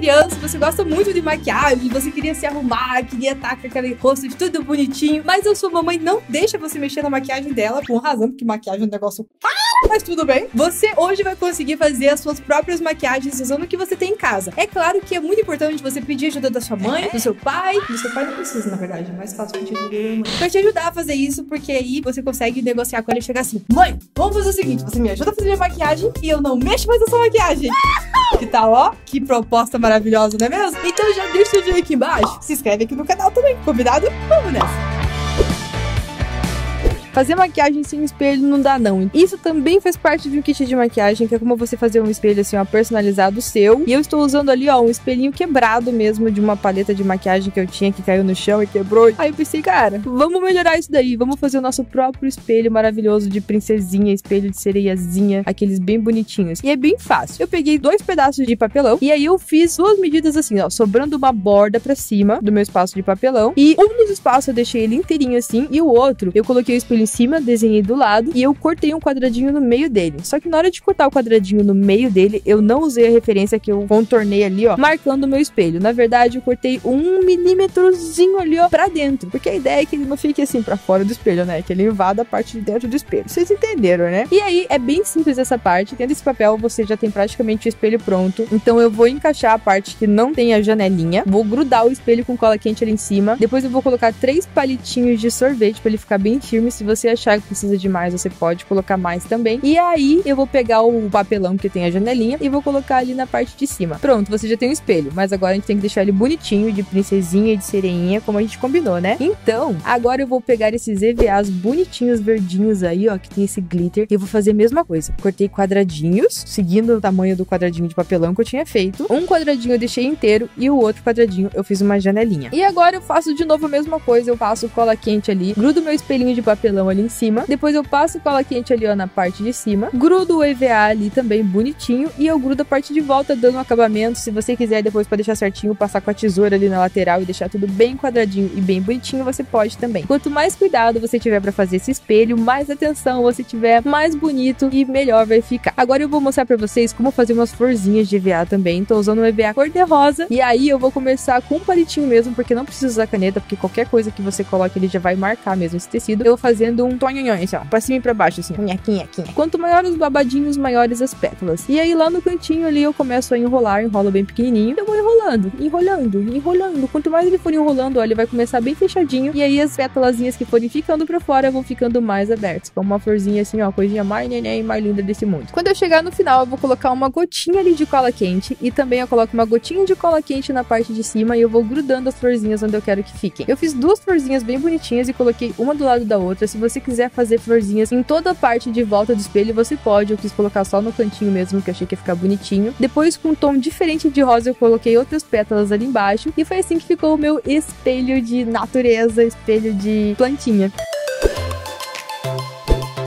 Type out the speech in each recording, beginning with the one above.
criança, você gosta muito de maquiagem, você queria se arrumar, queria estar com aquele rosto de tudo bonitinho, mas a sua mamãe não deixa você mexer na maquiagem dela, com razão, porque maquiagem é um negócio caro, mas tudo bem. Você hoje vai conseguir fazer as suas próprias maquiagens usando o que você tem em casa. É claro que é muito importante você pedir ajuda da sua mãe, do seu pai. Do seu pai não precisa, na verdade, é mais fácil pedir ajuda da mãe. Pra te ajudar a fazer isso, porque aí você consegue negociar com ela e chegar assim: Mãe, vamos fazer o seguinte: você me ajuda a fazer minha maquiagem e eu não mexo mais na sua maquiagem. Que tal, ó? Que proposta maravilhosa, não é mesmo? Então já deixa o seu joinha aqui embaixo. Se inscreve aqui no canal também. Convidado? Vamos nessa. Fazer maquiagem sem espelho não dá, não. Isso também faz parte de um kit de maquiagem, que é como você fazer um espelho assim, ó, personalizado seu. E eu estou usando ali, ó, um espelhinho quebrado mesmo de uma paleta de maquiagem que eu tinha que caiu no chão e quebrou. Aí eu pensei, cara, vamos melhorar isso daí. Vamos fazer o nosso próprio espelho maravilhoso de princesinha, espelho de sereiazinha, aqueles bem bonitinhos. E é bem fácil. Eu peguei dois pedaços de papelão e aí eu fiz duas medidas assim, ó, sobrando uma borda pra cima do meu espaço de papelão. E um dos espaços eu deixei ele inteirinho assim, e o outro eu coloquei o espelho em cima, desenhei do lado e eu cortei um quadradinho no meio dele. Só que na hora de cortar o quadradinho no meio dele, eu não usei a referência que eu contornei ali, ó, marcando o meu espelho. Na verdade, eu cortei um milímetrozinho ali, ó, pra dentro. Porque a ideia é que ele não fique assim pra fora do espelho, né? Que ele invada a parte de dentro do espelho. Vocês entenderam, né? E aí, é bem simples essa parte. Tendo esse papel, você já tem praticamente o espelho pronto. Então eu vou encaixar a parte que não tem a janelinha. Vou grudar o espelho com cola quente ali em cima. Depois eu vou colocar três palitinhos de sorvete pra ele ficar bem firme. Se você achar que precisa de mais, você pode colocar mais também. E aí eu vou pegar o papelão que tem a janelinha e vou colocar ali na parte de cima. Pronto, você já tem um espelho. Mas agora a gente tem que deixar ele bonitinho, de princesinha e de sereinha, como a gente combinou, né? Então, agora eu vou pegar esses EVAs bonitinhos, verdinhos aí, ó, que tem esse glitter. E eu vou fazer a mesma coisa. Cortei quadradinhos, seguindo o tamanho do quadradinho de papelão que eu tinha feito. Um quadradinho eu deixei inteiro e o outro quadradinho eu fiz uma janelinha. E agora eu faço de novo a mesma coisa. Eu passo cola quente ali, grudo meu espelhinho de papelão ali em cima. Depois eu passo cola quente ali, ó, na parte de cima. Grudo o EVA ali também bonitinho. E eu grudo a parte de volta, dando um acabamento. Se você quiser depois para deixar certinho, passar com a tesoura ali na lateral e deixar tudo bem quadradinho e bem bonitinho, você pode também. Quanto mais cuidado você tiver para fazer esse espelho, mais atenção você tiver, mais bonito e melhor vai ficar. Agora eu vou mostrar para vocês como fazer umas florzinhas de EVA também. Tô usando um EVA cor de rosa. E aí eu vou começar com um palitinho mesmo, porque não precisa usar caneta, porque qualquer coisa que você coloque ele já vai marcar mesmo esse tecido. Eu vou fazendo um tonhonhon, assim, ó, pra cima e pra baixo, assim, nhaquinha, nhaquinha. Quanto maiores os babadinhos, maiores as pétalas. E aí lá no cantinho ali eu começo a enrolar, enrolo bem pequenininho. Eu vou enrolando, enrolando, enrolando. Quanto mais ele for enrolando, ó, ele vai começar bem fechadinho. E aí as pétalazinhas que forem ficando pra fora vão ficando mais abertas. Como uma florzinha assim, ó, coisinha mais neném, mais linda desse mundo. Quando eu chegar no final, eu vou colocar uma gotinha ali de cola quente. E também eu coloco uma gotinha de cola quente na parte de cima. E eu vou grudando as florzinhas onde eu quero que fiquem. Eu fiz duas florzinhas bem bonitinhas e coloquei uma do lado da outra. Se você quiser fazer florzinhas em toda a parte de volta do espelho, você pode. Eu quis colocar só no cantinho mesmo, que achei que ia ficar bonitinho. Depois, com um tom diferente de rosa, eu coloquei outras pétalas ali embaixo. E foi assim que ficou o meu espelho de natureza, espelho de plantinha.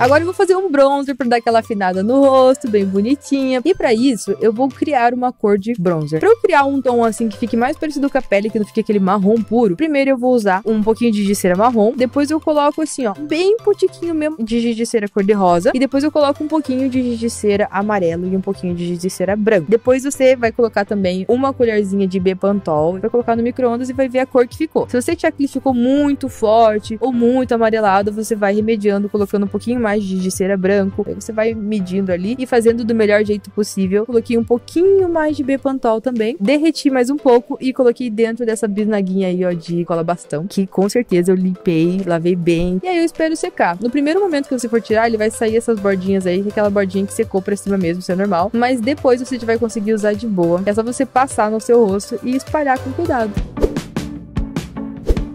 Agora eu vou fazer um bronzer para dar aquela afinada no rosto, bem bonitinha. E para isso, eu vou criar uma cor de bronzer. Para eu criar um tom assim que fique mais parecido com a pele, que não fique aquele marrom puro, primeiro eu vou usar um pouquinho de giz cera marrom, depois eu coloco assim, ó, bem putiquinho mesmo de giz de cera cor de rosa, e depois eu coloco um pouquinho de giz de cera amarelo e um pouquinho de giz de cera branco. Depois você vai colocar também uma colherzinha de Bepantol, vai colocar no micro-ondas e vai ver a cor que ficou. Se você achar que ficou muito forte ou muito amarelado, você vai remediando, colocando um pouquinho mais de cera branco. Aí você vai medindo ali e fazendo do melhor jeito possível. Coloquei um pouquinho mais de Bepantol também. Derreti mais um pouco e coloquei dentro dessa bisnaguinha aí, ó, de cola bastão. Que com certeza eu limpei, lavei bem. E aí eu espero secar. No primeiro momento que você for tirar, ele vai sair essas bordinhas aí, aquela bordinha que secou pra cima mesmo, isso é normal. Mas depois você vai conseguir usar de boa. É só você passar no seu rosto e espalhar com cuidado.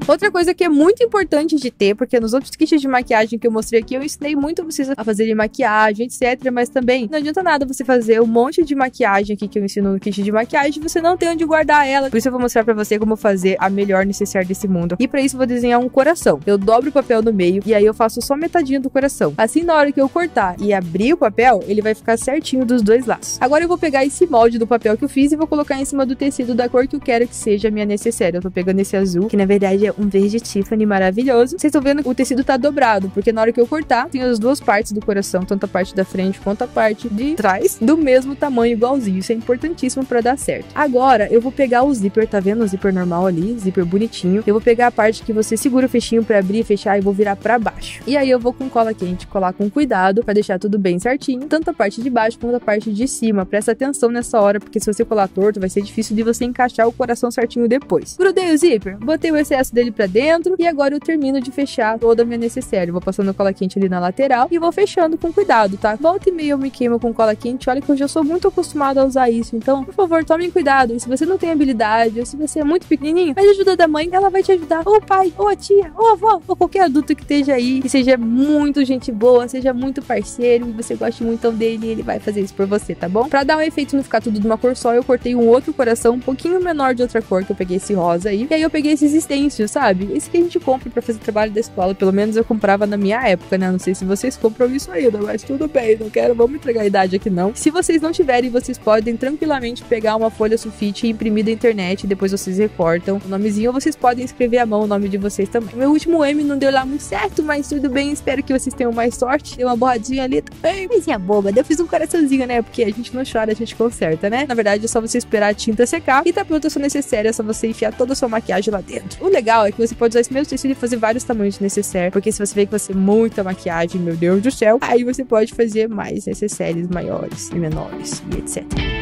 Outra coisa que é muito importante de ter, porque nos outros kits de maquiagem que eu mostrei aqui, eu ensinei muito vocês a fazerem maquiagem, etc. Mas também não adianta nada você fazer um monte de maquiagem aqui que eu ensino no kit de maquiagem, você não tem onde guardar ela. Por isso eu vou mostrar pra você como fazer a melhor necessaire desse mundo. E pra isso eu vou desenhar um coração. Eu dobro o papel no meio e aí eu faço só metadinha do coração. Assim, na hora que eu cortar e abrir o papel, ele vai ficar certinho dos dois lados. Agora eu vou pegar esse molde do papel que eu fiz e vou colocar em cima do tecido da cor que eu quero que seja a minha necessaire. Eu tô pegando esse azul, que na verdade é um verde Tiffany maravilhoso. Vocês estão vendo que o tecido tá dobrado, porque na hora que eu cortar, tem as duas partes do coração, tanto a parte da frente quanto a parte de trás, do mesmo tamanho, igualzinho. Isso é importantíssimo pra dar certo. Agora, eu vou pegar o zíper, tá vendo? O zíper normal ali, zíper bonitinho. Eu vou pegar a parte que você segura o fechinho pra abrir e fechar e vou virar pra baixo. E aí eu vou com cola quente colar com cuidado pra deixar tudo bem certinho, tanto a parte de baixo quanto a parte de cima. Presta atenção nessa hora, porque se você colar torto, vai ser difícil de você encaixar o coração certinho depois. Grudei o zíper, botei o excesso dele pra dentro e agora eu termino de fechar toda a minha necessaire. Vou passando cola quente ali na lateral e vou fechando com cuidado, tá? Volta e meia eu me queimo com cola quente. Olha que eu já sou muito acostumada a usar isso. Então, por favor, tomem cuidado. E se você não tem habilidade, ou se você é muito pequenininho, pede ajuda da mãe, ela vai te ajudar. Ou o pai, ou a tia, ou a avó, ou qualquer adulto que esteja aí, que seja muito gente boa, seja muito parceiro e você goste muito dele, ele vai fazer isso por você, tá bom? Pra dar um efeito não ficar tudo de uma cor só, eu cortei um outro coração um pouquinho menor de outra cor, que eu peguei esse rosa aí. E aí eu peguei esses stencils, sabe? Esse que a gente compra pra fazer trabalho da escola. Pelo menos eu comprava na minha época, né? Não sei se vocês compram isso ainda, mas tudo bem, não quero, vamos entregar a idade aqui não. Se vocês não tiverem, vocês podem tranquilamente pegar uma folha sulfite e imprimir da internet, depois vocês recortam o nomezinho, ou vocês podem escrever à mão o nome de vocês também. Meu último M não deu lá muito certo, mas tudo bem, espero que vocês tenham mais sorte. Deu uma borradinha ali também, coisinha boba. Daí eu fiz um coraçãozinho, né? Porque a gente não chora, a gente conserta, né? Na verdade, é só você esperar a tinta secar e tá pronta a sua é só você enfiar toda a sua maquiagem lá dentro. O legal é que você pode usar esse mesmo tecido e fazer vários tamanhos de necessaire, porque se você vê que você muita maquiagem, meu Deus do céu, aí você pode fazer mais necessaires maiores e menores e etc.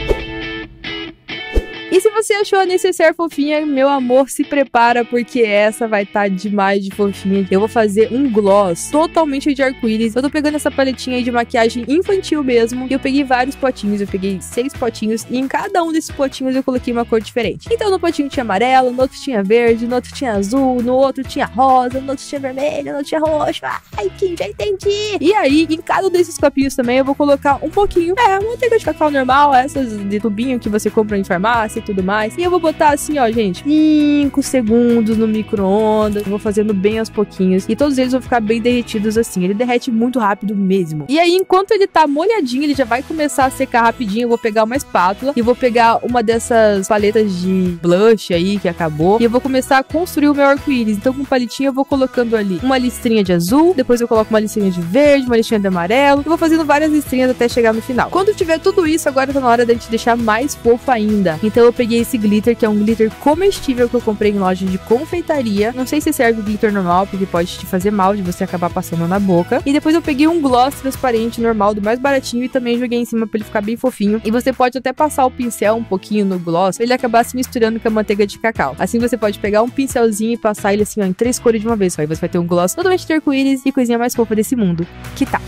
E se você achou a necessaire fofinha, meu amor, se prepara porque essa vai estar tá demais de fofinha. Eu vou fazer um gloss totalmente de arco-íris. Eu tô pegando essa paletinha aí de maquiagem infantil mesmo. E eu peguei vários potinhos, eu peguei seis potinhos e em cada um desses potinhos eu coloquei uma cor diferente. Então no potinho tinha amarelo, no outro tinha verde, no outro tinha azul, no outro tinha rosa, no outro tinha vermelho, no outro tinha roxo. Ai, que já entendi. E aí, em cada um desses copinhos também eu vou colocar um pouquinho, é, manteiga de cacau normal, essas de tubinho que você compra em farmácia tudo mais. E eu vou botar assim, ó, gente, 5 segundos no micro-ondas. Vou fazendo bem aos pouquinhos. E todos eles vão ficar bem derretidos assim. Ele derrete muito rápido mesmo. E aí, enquanto ele tá molhadinho, ele já vai começar a secar rapidinho. Eu vou pegar uma espátula e vou pegar uma dessas paletas de blush aí que acabou. E eu vou começar a construir o meu arco-íris. Então, com palitinho, eu vou colocando ali uma listrinha de azul. Depois eu coloco uma listrinha de verde, uma listrinha de amarelo. E vou fazendo várias listrinhas até chegar no final. Quando tiver tudo isso, agora tá na hora da gente deixar mais fofo ainda. Então, eu peguei esse glitter, que é um glitter comestível que eu comprei em loja de confeitaria. Não sei se serve o glitter normal, porque pode te fazer mal de você acabar passando na boca. E depois eu peguei um gloss transparente normal, do mais baratinho, e também joguei em cima pra ele ficar bem fofinho. E você pode até passar o pincel um pouquinho no gloss, pra ele acabar se misturando com a manteiga de cacau. Assim você pode pegar um pincelzinho e passar ele assim, ó, em três cores de uma vez. Aí você vai ter um gloss totalmente de arco-íris e coisinha mais fofa desse mundo. Que tal?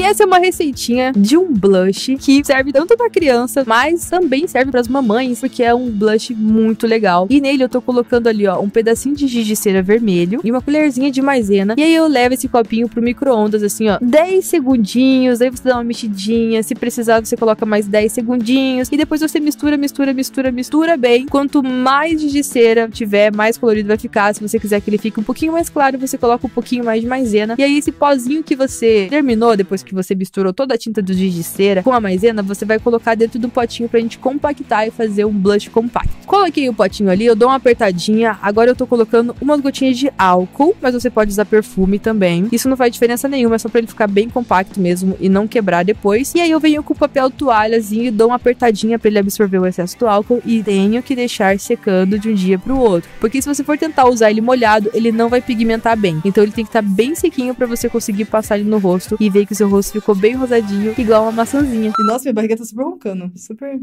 E essa é uma receitinha de um blush que serve tanto pra criança, mas também serve pras mamães, porque é um blush muito legal. E nele eu tô colocando ali, ó, um pedacinho de giz de cera vermelho e uma colherzinha de maisena. E aí eu levo esse copinho pro micro-ondas, assim, ó, 10 segundinhos. Aí você dá uma mexidinha. Se precisar, você coloca mais 10 segundinhos. E depois você mistura, mistura, mistura, mistura bem. Quanto mais giz de cera tiver, mais colorido vai ficar. Se você quiser que ele fique um pouquinho mais claro, você coloca um pouquinho mais de maisena. E aí esse pozinho que você terminou depois que você misturou toda a tinta do giz de cera com a maisena, você vai colocar dentro do potinho pra gente compactar e fazer um blush compacto. Coloquei o potinho ali, eu dou uma apertadinha, agora eu tô colocando umas gotinhas de álcool, mas você pode usar perfume também. Isso não faz diferença nenhuma, é só pra ele ficar bem compacto mesmo e não quebrar depois. E aí eu venho com o papel toalhazinho e dou uma apertadinha pra ele absorver o excesso do álcool e tenho que deixar secando de um dia pro outro. Porque se você for tentar usar ele molhado, ele não vai pigmentar bem. Então ele tem que estar tá bem sequinho para você conseguir passar ele no rosto e ver que o seu rosto rosto ficou bem rosadinho, igual uma maçãzinha. E nossa, minha barriga tá super roncando. Super.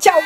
Tchau!